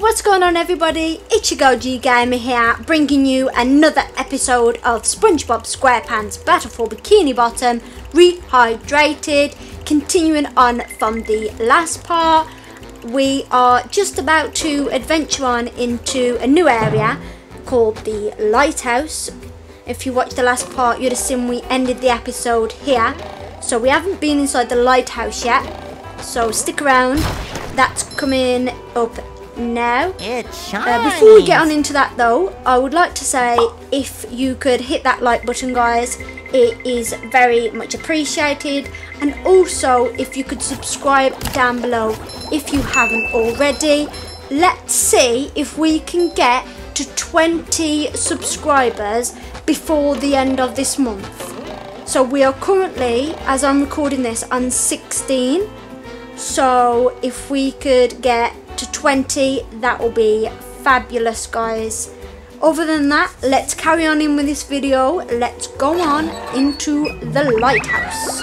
what's going on everybody? It's your G Gamer here, bringing you another episode of SpongeBob SquarePants Battle for Bikini Bottom Rehydrated. Continuing on from the last part, we are just about to adventure on into a new area called the Lighthouse. If you watched the last part, you'd have seen we ended the episode here. So we haven't been inside the lighthouse yet. So stick around. That's coming up now. It's Uh, before we get on into that though, I would like to say if you could hit that like button guys, it is very much appreciated. And also if you could subscribe down below if you haven't already. Let's see if we can get to 20 subscribers before the end of this month. So we are currently, as I'm recording this, on 16. So if we could get to 20, that will be fabulous, guys. Other than that, let's carry on in with this video. Let's go on into the lighthouse.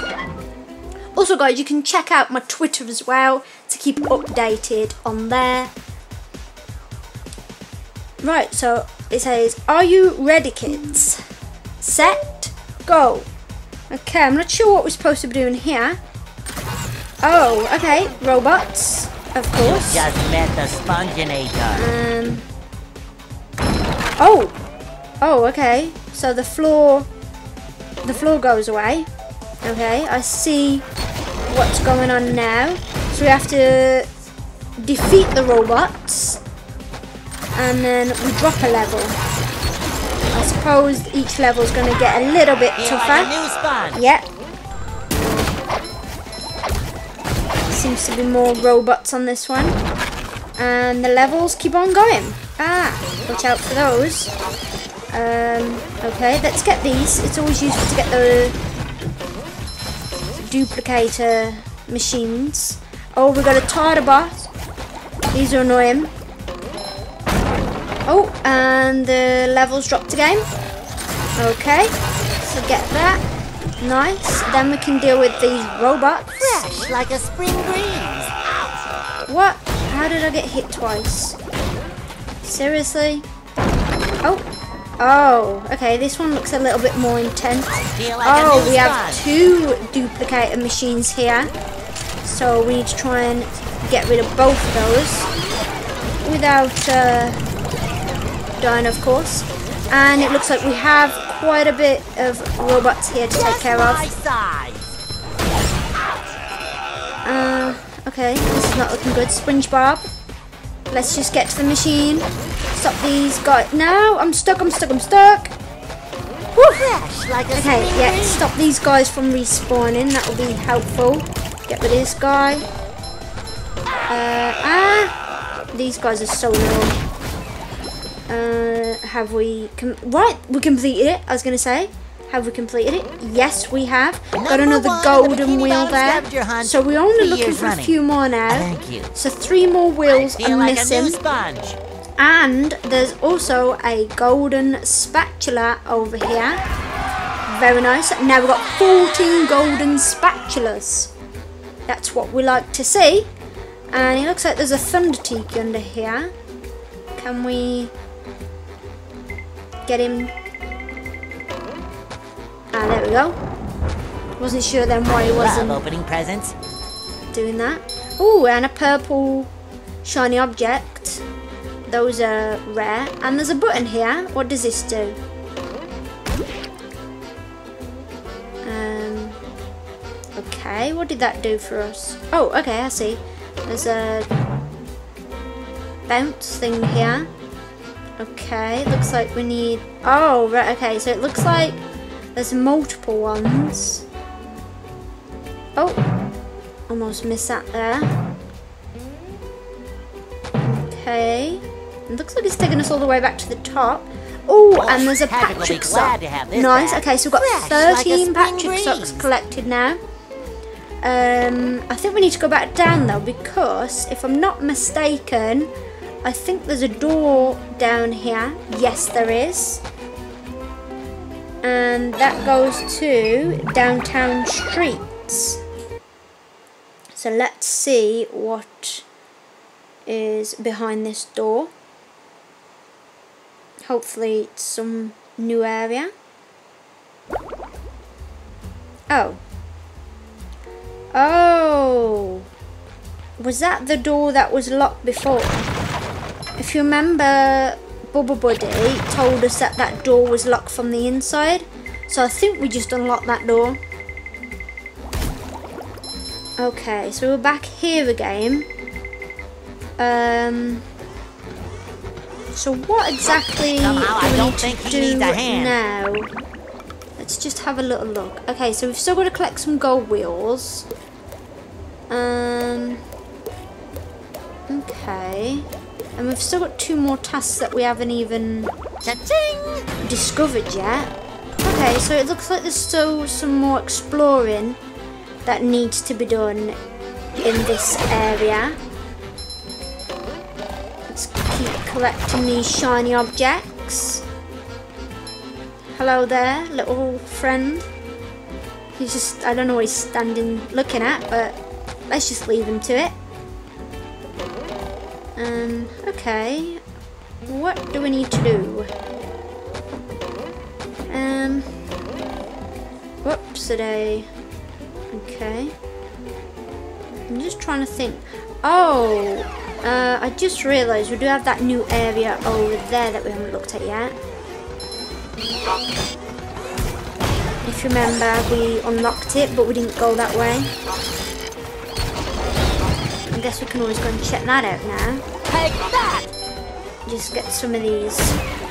Also, guys, you can check out my Twitter as well to keep updated on there. Right, so it says, Are you ready, kids? Set, go. Okay, I'm not sure what we're supposed to be doing here. Oh, okay, robots, of course. Just met the Sponginator. Um. Oh, oh, okay. So the floor, the floor goes away. Okay, I see what's going on now. So we have to defeat the robots, and then we drop a level. I suppose each level is going to get a little bit tougher. like a new sponge. Yep. Seems to be more robots on this one. And the levels keep on going. Ah, watch out for those. Um, okay, let's get these. It's always useful to get the duplicator machines. Oh, we got a tartar bot. These are annoying. Oh, and the levels dropped again. Okay, so get that. Nice. Then we can deal with these robots. Fresh like a spring breeze. What? How did I get hit twice? Seriously? Oh. Oh, okay, this one looks a little bit more intense. Like Oh, we have two duplicator machines here. So we need to try and get rid of both of those without uh, dying, of course. And it looks like we have quite a bit of robots here to take care of. my size. Uh, okay, this is not looking good. SpongeBob. Let's just get to the machine. Stop these guys. No, I'm stuck, I'm stuck, I'm stuck. Like Okay, yeah, stop these guys from respawning. That will be helpful. Get rid of this guy. Uh, ah! These guys are so annoying. Uh, have we... Com right, we completed it, I was going to say. Have we completed it? Yes, we have. Got another one, golden Bikini wheel there. So we're only looking for a few more now. Thank you. So three more wheels are like missing. sponge. And there's also a golden spatula over here. Very nice. Now we've got 14 golden spatulas. That's what we like to see. And it looks like there's a thunder tiki under here. Can we get him? Ah, there we go. Wasn't sure then why he Love wasn't opening presents. doing that. Oh, and a purple shiny object. Those are rare. And there's a button here. What does this do? Um. Okay, what did that do for us? Oh, okay, I see. There's a bounce thing here. Okay, looks like we need. Oh, right. Okay, so it looks like there's multiple ones. Oh, Almost missed that there. Okay. It looks like it's taking us all the way back to the top. Oh, Oh, and there's a Patrick will be Patrick glad sock. to have this Nice. Okay, so we've got Fresh 13 spring Patrick socks collected now. Um, I think we need to go back down though because if I'm not mistaken, I think there's a door down here. Yes, there is. And that goes to downtown streets. So let's see what is behind this door. Hopefully it's some new area. Oh. Oh. Was that the door that was locked before? If you remember, Bubble Buddy told us that that door was locked from the inside. So I think we just unlocked that door. Okay, so we're back here again. Um. So what exactly Somehow do I we don't think to he do needs a hand. now? Let's just have a little look. Okay, so we've still got to collect some gold wheels. Um. Okay. And we've still got two more tasks that we haven't even discovered yet. Okay, so it looks like there's still some more exploring that needs to be done in this area. Let's keep collecting these shiny objects. Hello there, little friend. He's just, I don't know what he's standing looking at, but let's just leave him to it. Um, okay. What do we need to do? Um. Whoops, today. Okay. I'm just trying to think. Oh, uh, I just realised we do have that new area over there that we haven't looked at yet. If you remember, we unlocked it, but we didn't go that way. I guess we can always go and check that out now Take that! just get some of these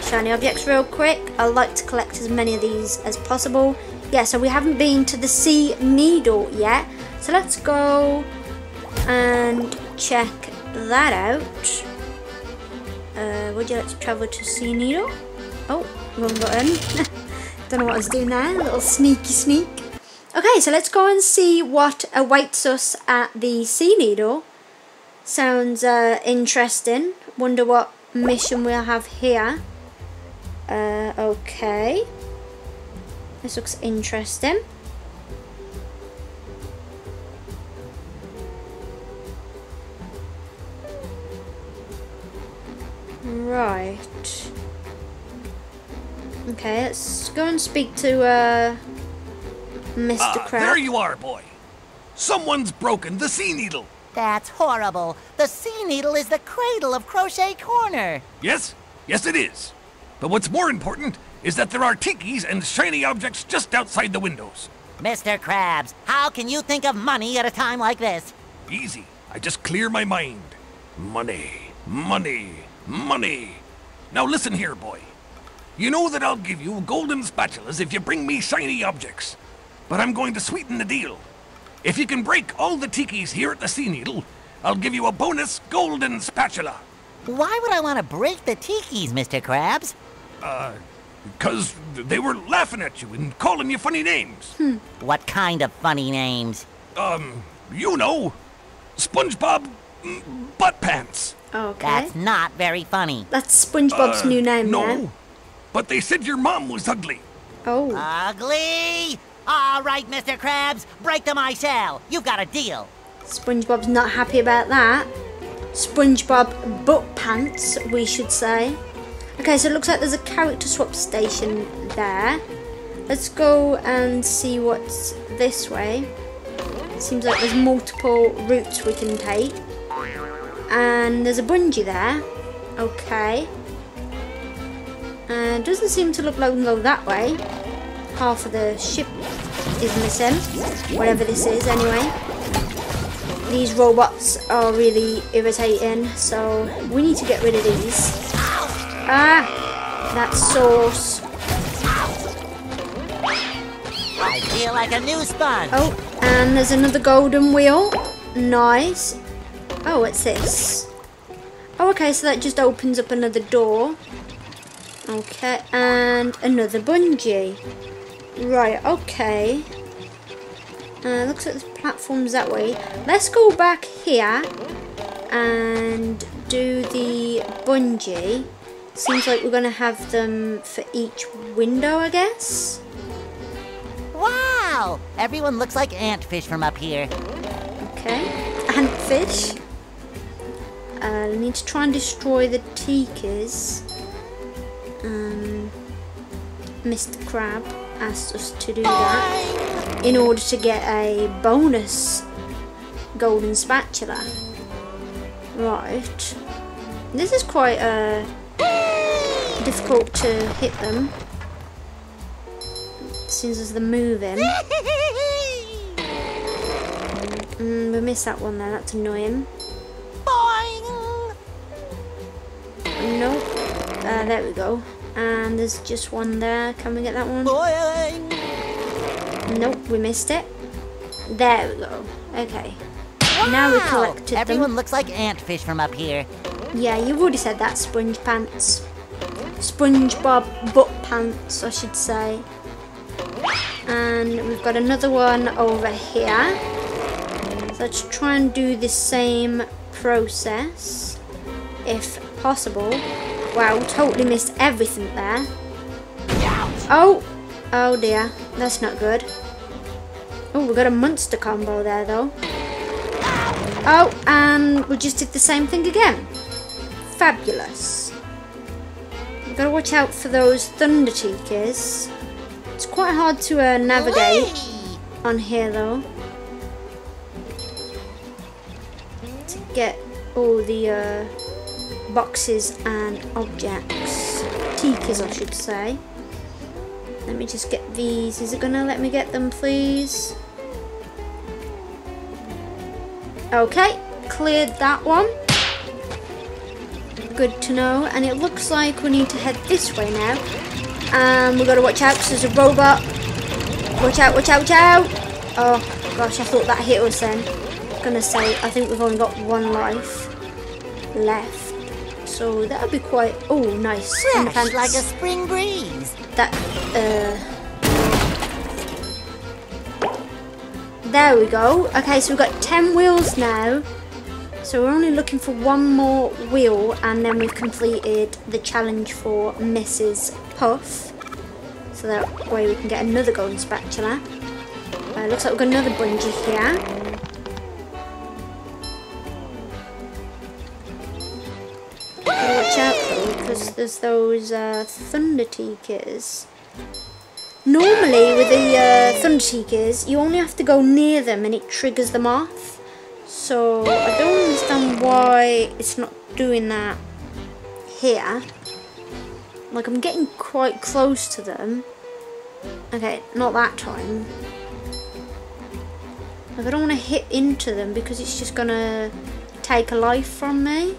shiny objects real quick. I like to collect as many of these as possible. Yeah, so we haven't been to the Sea Needle yet. So let's go and check that out. Uh, would you like to travel to Sea Needle? Oh, wrong button. Don't know what I was doing there. A little sneaky sneak. Okay, so let's go and see what awaits us at the Sea Needle. Sounds uh, interesting. Wonder what mission we'll have here. Uh, okay. This looks interesting. Right. Okay, let's go and speak to uh, Mr. Ah, Crab. there you are, boy. Someone's broken the sea needle. That's horrible. The sea needle is the cradle of Crochet Corner. Yes, yes, it is. But what's more important is that there are tikis and shiny objects just outside the windows. Mr. Krabs, how can you think of money at a time like this? Easy. I just clear my mind. Money, money, money. Now listen here, boy. You know that I'll give you golden spatulas if you bring me shiny objects. But I'm going to sweeten the deal. If you can break all the tikis here at the Sea Needle, I'll give you a bonus golden spatula. Why would I want to break the tikis, Mr. Krabs? Because they were laughing at you and calling you funny names. What kind of funny names? Um, you know, SpongeBob Butt Pants. Okay. That's not very funny. That's SpongeBob's Uh, new name No, then. but they said your mom was ugly. Oh. Ugly! All right, Mr. Krabs, break them I shall. You've got a deal. SpongeBob's not happy about that. SpongeBob butt pants, we should say. Okay, so it looks like there's a character swap station there. Let's go and see what's this way. Seems like there's multiple routes we can take. And there's a bungee there. Okay. And doesn't seem to look like go that way. Half of the ship is missing. Whatever this is, anyway. These robots are really irritating, so we need to get rid of these. Ah! That sauce. I feel like a new sponge. Oh, and there's another golden wheel. Nice. Oh, what's this? Oh, okay, so that just opens up another door. Okay, and another bungee. Right, okay. Uh, looks like the platforms that way. Let's go back here and do the bungee. Seems like we're going to have them for each window, I guess. Wow! Everyone looks like antfish from up here. Okay. Antfish. Uh, we need to try and destroy the Tikas. Um, Mr. Crab asked us to do that in order to get a bonus golden spatula. Right. This is quite uh, difficult to hit them. Since as they're moving. Mm, we missed that one there, that's annoying. Boing! Nope. Uh, there we go. And there's just one there. Can we get that one? Boing! Nope, we missed it. There we go. Okay. Now we Wow, collected Everyone them. looks like antfish from up here. Yeah, you've already said that, Sponge Pants. SpongeBob Butt Pants, I should say. And we've got another one over here. So let's try and do the same process, if possible. Wow, totally missed everything there. Oh, oh dear, that's not good. Oh, we got a monster combo there though. Oh, and we just did the same thing again. Fabulous. We've got to watch out for those thunder tikis. It's quite hard to uh, navigate on here though. To get all the uh, boxes and objects. Tikis, I should say. Let me just get these. Is it gonna let me get them, please? Okay, cleared that one. Good to know. And it looks like we need to head this way now. And we've got to watch out because there's a robot. Watch out, watch out, watch out! Oh gosh, I thought that hit us then. Gonna say, I think we've only got one life left. So that would be quite. Oh, nice. Fresh like a spring breeze. That. Uh. There we go. Okay, so we've got 10 wheels now. So we're only looking for one more wheel and then we've completed the challenge for Mrs. Puff. So that way we can get another golden spatula. Uh, looks like we've got another bungee here. There's those uh, thunder tikers. Normally with the uh, thunder tikers, you only have to go near them and it triggers them off. So I don't understand why it's not doing that here. Like I'm getting quite close to them. Okay, not that time. Like I don't want to hit into them because it's just gonna take a life from me.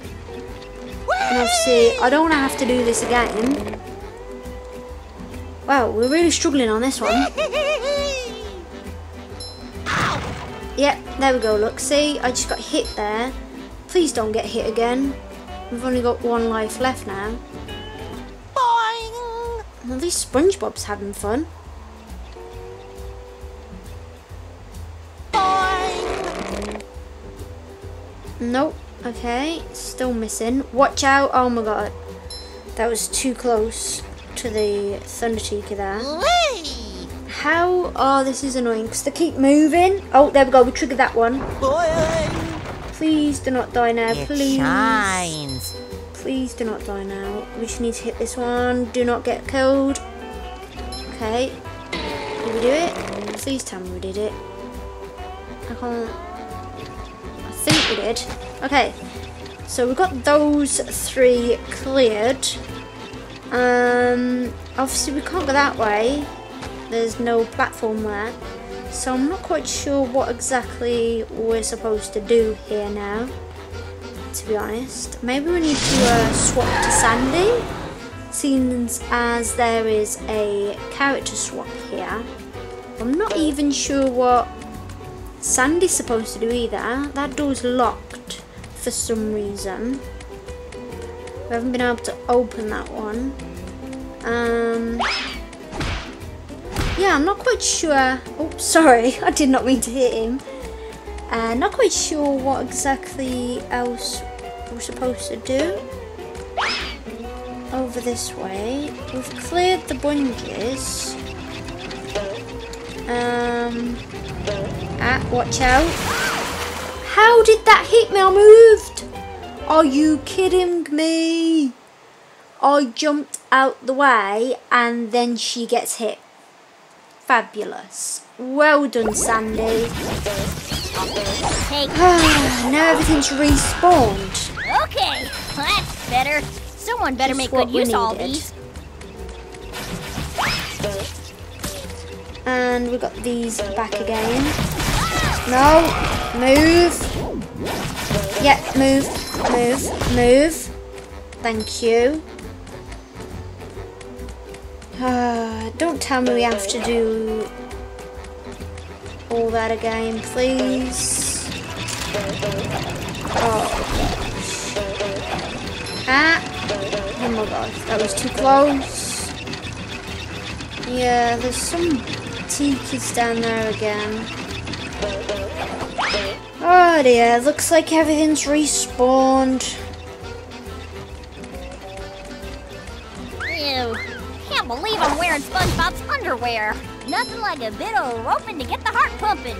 And obviously, I don't want to have to do this again. Wow, we're really struggling on this one. Yep, there we go, look. See, I just got hit there. Please don't get hit again. We've only got one life left now. Boing! Well, at least SpongeBob's having fun. Boing! Nope. Okay, still missing. Watch out. Oh my god. That was too close to the Thunder Tika there. Whee! How? Oh, this is annoying because they keep moving. Oh, there we go. We triggered that one. Boing! Please do not die now. It Please. shines. Please do not die now. We just need to hit this one. Do not get killed. Okay. Did we do it? Please tell me we did it. I can't. We did. Okay. So we've got those three cleared. Um, obviously we can't go that way. There's no platform there. So I'm not quite sure what exactly we're supposed to do here now to be honest. Maybe we need to uh, swap to Sandy, since as there is a character swap here. I'm not even sure what Sandy's supposed to do either. That door's locked for some reason. We haven't been able to open that one. Um, yeah, I'm not quite sure. Oh, sorry, I did not mean to hit him. Uh, not quite sure what exactly else we're supposed to do. Over this way. We've cleared the bungees. Um. Ah, watch out. How did that hit me? I moved. Are you kidding me? I jumped out the way and then she gets hit. Fabulous. Well done, Sandy. Now everything's respawned. Okay, that's better. Someone better Just make good use of all these. And we got these back again. No, move. Yeah, move, move, move. Thank you. Uh, don't tell me we have to do all that again, please. Oh. Ah! Oh my gosh, that was too close. Yeah, there's some tiki's down there again. Oh dear, looks like everything's respawned. Ew. Can't believe I'm wearing SpongeBob's underwear. Nothing like a bit of roping to get the heart pumping.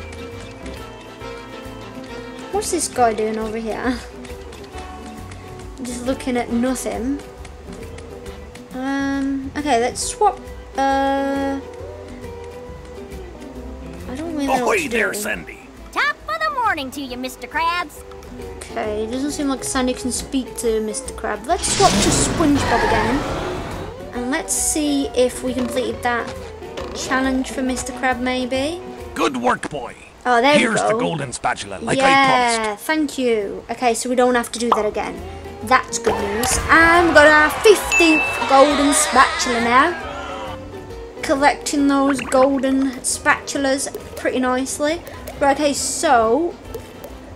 What's this guy doing over here? Just looking at nothing. Um, okay, let's swap, uh... I don't really know what Ahoy to there, do. Sandy. Top of the morning to you, Mr. Krabs. Okay, it doesn't seem like Sandy can speak to Mr. Crab. Let's swap to SpongeBob again. And let's see if we completed that challenge for Mr. Crab, maybe. Good work, boy. Oh, there Here's we go. Here's the golden spatula, like I yeah, promised. thank you. Okay, so we don't have to do that again. That's good news. And we've got our 15th golden spatula now. Collecting those golden spatulas pretty nicely. Right, okay, so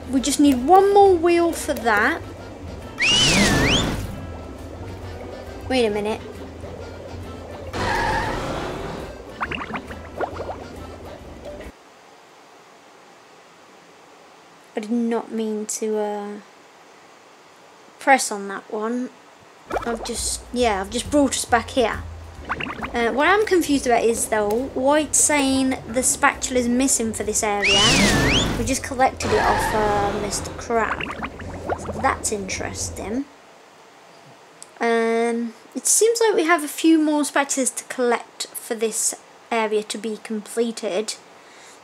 we just need one more wheel for that. Wait a minute. I did not mean to uh, press on that one. I've just, yeah, I've just brought us back here. Uh, what I'm confused about is though, why it's saying the spatula is missing for this area. We just collected it off uh, Mr. Crab. So that's interesting. Um, it seems like we have a few more spatulas to collect for this area to be completed.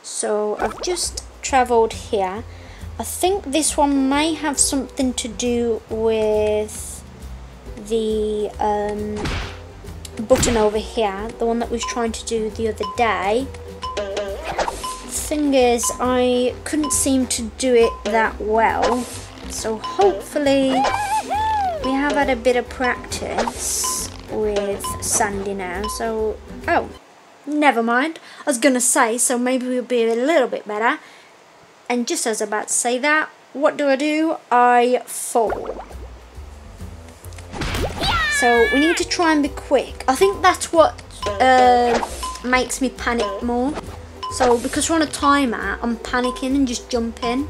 So I've just travelled here. I think this one may have something to do with the um, button over here, the one that we was trying to do the other day. Thing is, I couldn't seem to do it that well, so hopefully we have had a bit of practice with Sandy now. So, oh, never mind. I was gonna say, so maybe we'll be a little bit better. And just as I'm about to say that, what do I do? I fall. So we need to try and be quick. I think that's what uh, makes me panic more. So because we're on a timer, I'm panicking and just jumping.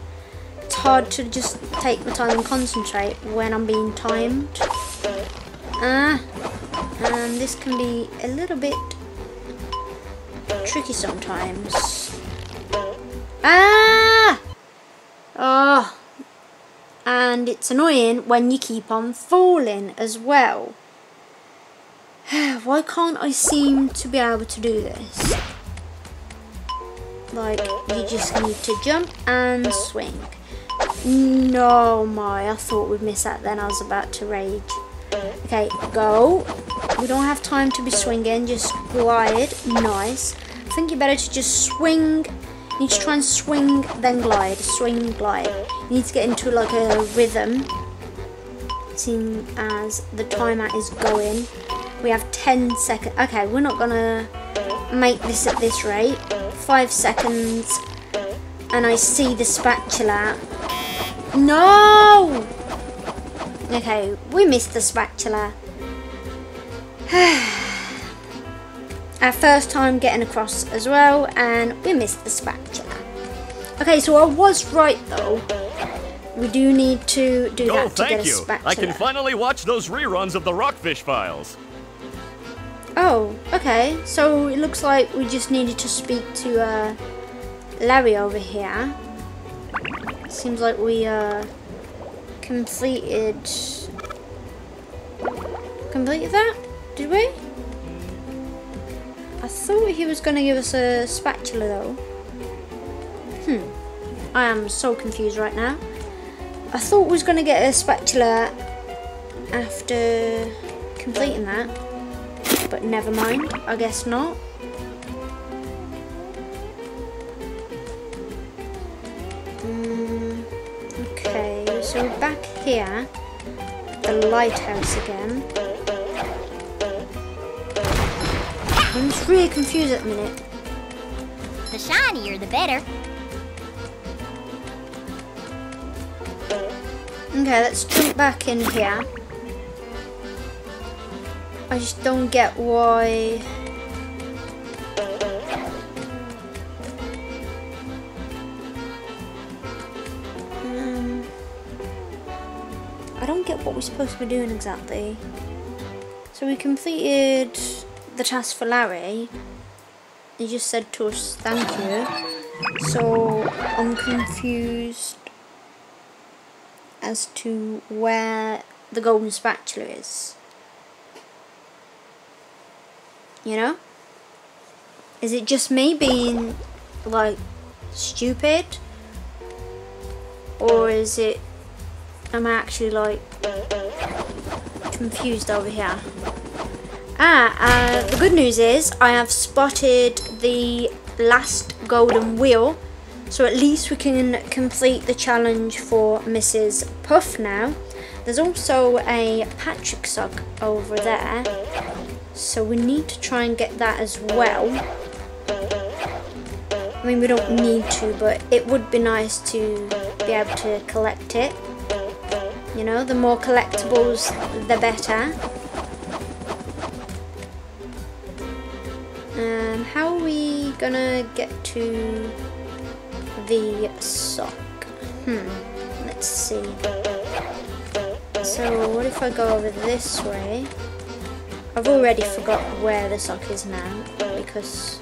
It's hard to just take my time and concentrate when I'm being timed. Ah, and this can be a little bit tricky sometimes. Ah! Oh. And it's annoying when you keep on falling as well. Why can't I seem to be able to do this? Like, you just need to jump and swing. No, my, I thought we'd miss that then. I was about to rage. Okay, go. We don't have time to be swinging, just glide. Nice. I think you better to just swing. You need to try and swing, then glide. Swing, glide. You need to get into like a rhythm. Seeing as the timer is going. We have 10 seconds. Okay, we're not gonna make this at this rate. 5 seconds. And I see the spatula. No! Okay, we missed the spatula. Our first time getting across as well, and we missed the spatula. Okay, so I was right though. We do need to do Oh, that to get thank a you. spatula. I can finally watch those reruns of the Rockfish Files. Oh, okay. So it looks like we just needed to speak to uh, Larry over here. Seems like we uh, completed completed that? Did we? I thought he was going to give us a spatula though. Hmm. I am so confused right now. I thought we was going to get a spatula after completing that. But never mind. I guess not. Mm, okay, so we're back here. The lighthouse again. I'm just really confused at the minute. The shinier, the better. Okay, let's jump back in here. I just don't get why. Um, I don't get what we're supposed to be doing exactly. So we completed the task for Larry. He just said to us, thank you. So I'm confused as to where the golden spatula is. You know? Is it just me being like stupid? Or is it am I actually like confused over here? Ah, uh, the good news is I have spotted the last golden wheel so at least we can complete the challenge for Mrs. Puff now. There's also a Patrick sock over there. So we need to try and get that as well. I mean, we don't need to, but it would be nice to be able to collect it. You know, the more collectibles, the better. Um, how are we gonna get to the sock. Hmm, let's see. So what if I go over this way? I've already forgot where the sock is now because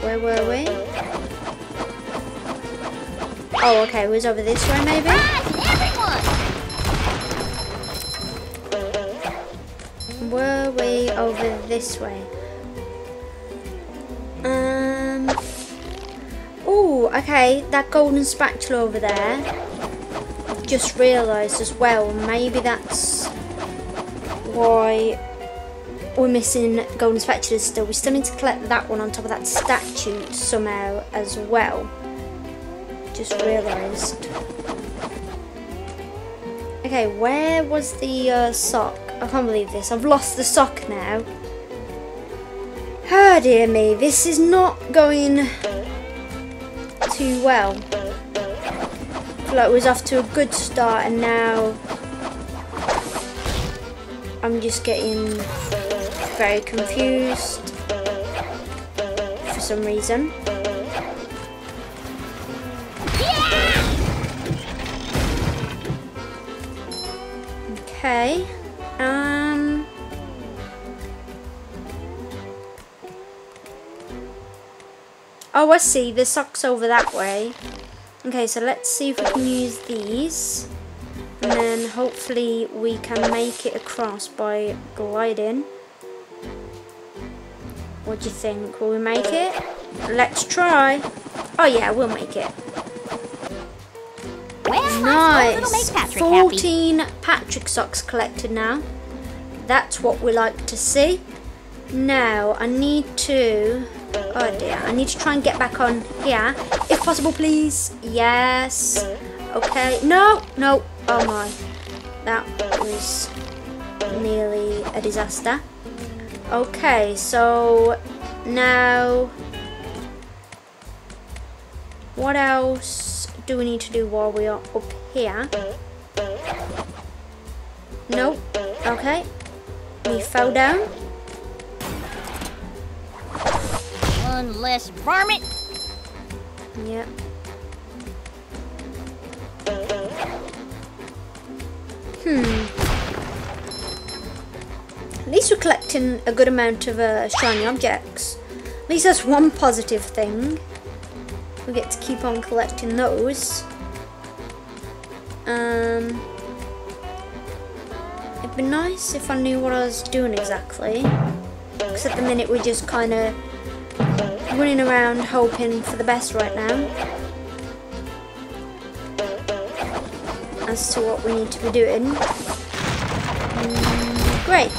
where were we? Oh, okay, it was over this way maybe? Were we over this way? Um. Oh, okay, that golden spatula over there. I've just realised as well, maybe that's why we're missing golden spatulas still. We still need to collect that one on top of that statue somehow as well. Just realised. Okay, where was the uh, sock? I can't believe this. I've lost the sock now. Oh dear me, this is not going too well. I feel like it was off to a good start and now I'm just getting very confused for some reason. Okay. Oh, I see. The sock's over that way. Okay, so let's see if we can use these. And then hopefully we can make it across by gliding. What do you think? Will we make it? Let's try. Oh yeah, we'll make it. Well, I suppose it'll Nice. Patrick happy. 14 Patrick socks collected now. That's what we like to see. Now, I need to... Oh dear, I need to try and get back on here. If possible, please. Yes. Okay. No, no. Oh my. That was nearly a disaster. Okay, so now... What else do we need to do while we are up here? Nope. Okay. We fell down. Unless varmint. Yep. Hmm. At least we're collecting a good amount of uh, shiny objects. At least that's one positive thing. We get to keep on collecting those. Um, it'd be nice if I knew what I was doing exactly. Because at the minute we're just kind of running around hoping for the best right now. As to what we need to be doing. Mm, great.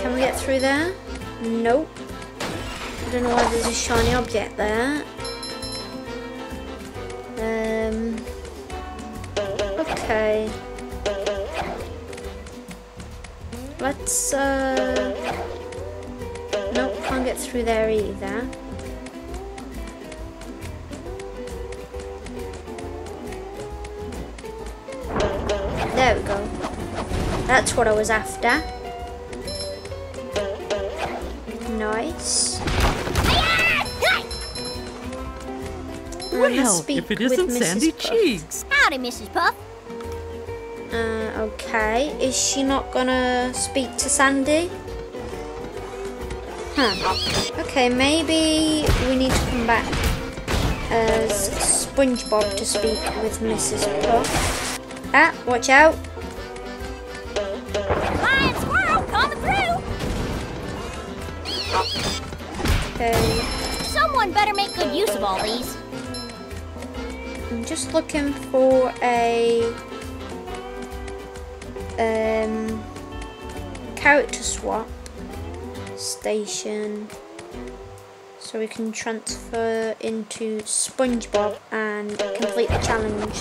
Can we get through there? Nope. I don't know why there's a shiny object there. Um. Okay. Let's, uh... Nope, can't get through there either. There we go. That's what I was after. Nice. And Well, if it with isn't Sandy Puff. Cheeks. Howdy, Mrs. Puff. Uh, okay. Is she not gonna speak to Sandy? Huh. Okay, maybe we need to come back as SpongeBob to speak with Mrs. Puff. Ah, watch out. Lion squirrel coming through. Okay. Someone better make good use of all these. I'm just looking for a um character swap station so we can transfer into SpongeBob and complete the challenge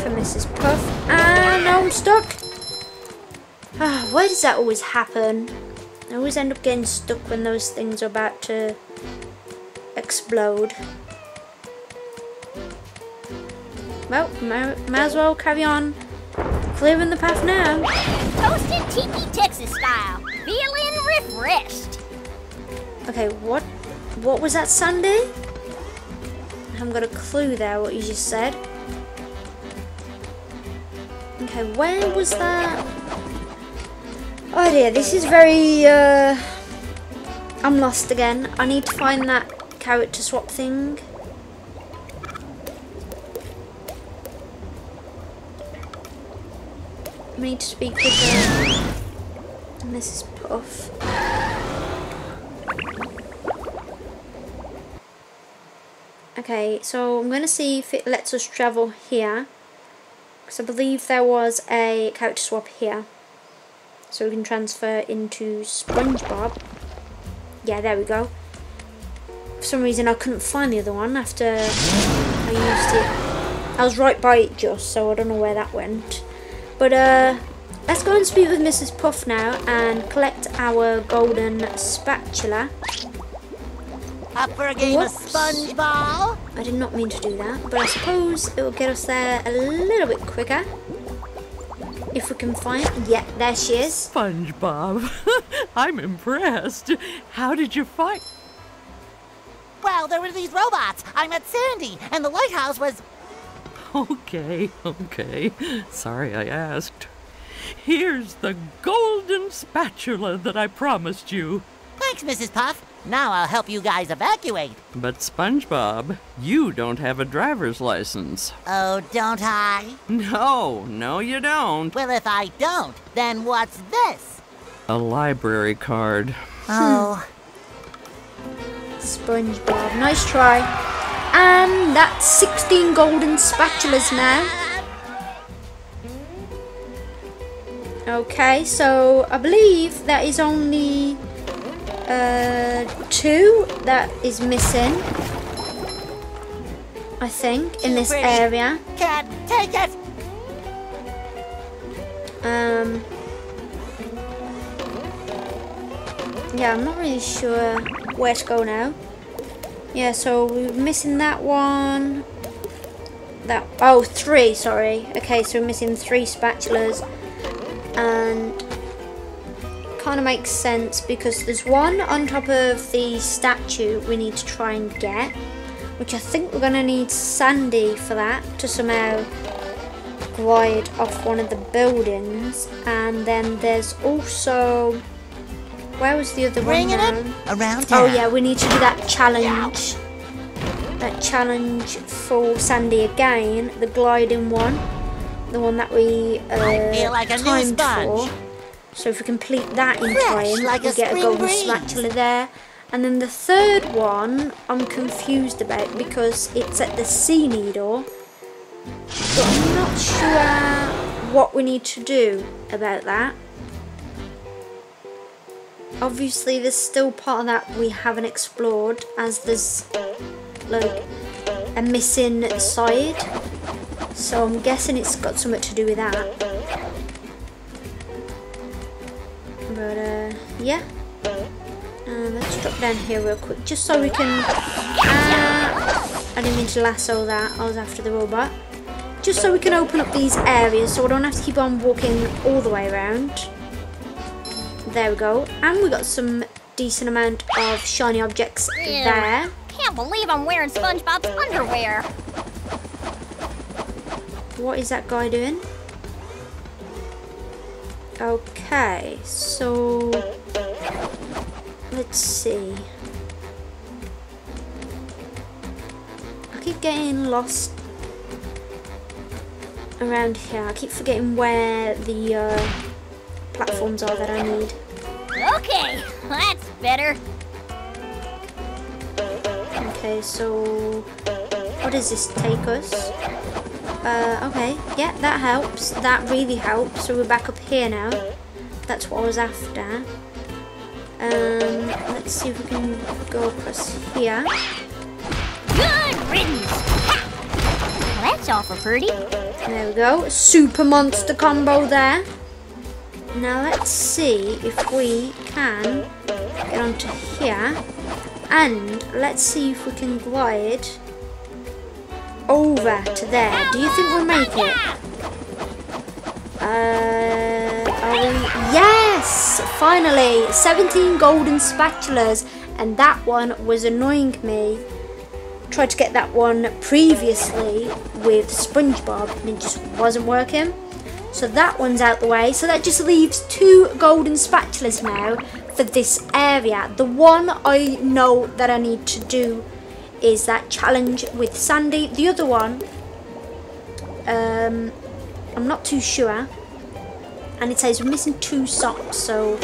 for Mrs. Puff. And I'm stuck. Ah, why does that always happen? I always end up getting stuck when those things are about to explode. Well, may, may as well carry on clearing the path now. Toasted Tiki Texas style. Feeling refreshed. Okay, what what was that, Sandy? I haven't got a clue there what you just said. Okay, where was that? Oh dear, this is very, uh... I'm lost again. I need to find that character swap thing. I need to speak with uh, Mrs. Puff. Okay, so I'm going to see if it lets us travel here. Because I believe there was a character swap here. So we can transfer into SpongeBob. Yeah, there we go. For some reason I couldn't find the other one after I used it. I was right by it just, so I don't know where that went. But uh, let's go and speak with Mrs. Puff now and collect our golden spatula. Up for a game Whoops. of SpongeBob? I did not mean to do that, but I suppose it will get us there a little bit quicker. If we can find... Yeah, there she is. SpongeBob, I'm impressed. How did you find? Well, there were these robots. I met Sandy, and the lighthouse was. Okay, okay. Sorry I asked. Here's the golden spatula that I promised you. Thanks, Mrs. Puff. Now I'll help you guys evacuate. But SpongeBob, you don't have a driver's license. Oh, don't I? No, no, you don't. Well, if I don't, then what's this? A library card. Oh, SpongeBob, nice try. And that's 16 golden spatulas now. Okay, so I believe that is only uh, two that is missing. I think in this area. can't take it. Um. Yeah, I'm not really sure where to go now. Yeah, so we're missing that one. That oh three, sorry. Okay, so we're missing three spatulas, and kind of makes sense because there's one on top of the statue we need to try and get, which I think we're gonna need Sandy for that to somehow glide off one of the buildings, and then there's also where was the other Bringing one? it around Oh yeah, we need to do that challenge. that challenge for Sandy again, the gliding one, the one that we uh, I feel like a timed for. So if we complete that in time, like we get a golden breeze. spatula there. And then the third one, I'm confused about because it's at the sea needle. But I'm not sure what we need to do about that. Obviously, there's still part of that we haven't explored, as there's like a missing side. So I'm guessing it's got something to do with that. But uh, yeah. Uh, let's drop down here real quick, just so we can. Uh, I didn't mean to lasso that. I was after the robot. Just so we can open up these areas, so we don't have to keep on walking all the way around. There we go. And we got some decent amount of shiny objects Ew. there. Can't believe I'm wearing SpongeBob's underwear. What is that guy doing? Okay, so let's see. I keep getting lost around here. I keep forgetting where the uh, platforms are that I need. Okay, that's better. Okay, so what does this take us? Uh, okay, yeah, that helps. That really helps. So we're back up here now. That's what I was after. Um, let's see if we can go across here. Good riddance. Ha! Well, that's awful pretty. There we go. Super monster combo there. Now let's see if we can get onto here. And let's see if we can glide to there. Do you think we'll make it? Uh, are we? Yes! Finally! 17 golden spatulas. And that one was annoying me. Tried to get that one previously with SpongeBob and it just wasn't working. So that one's out the way. So that just leaves two golden spatulas now for this area. The one I know that I need to do is that challenge with Sandy. The other one, um, I'm not too sure. And it says we're missing two socks, so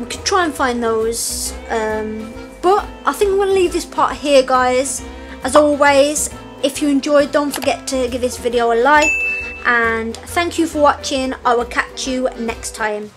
we could try and find those. Um, but I think I'm going to leave this part here, guys. As always, if you enjoyed, don't forget to give this video a like. And thank you for watching. I will catch you next time.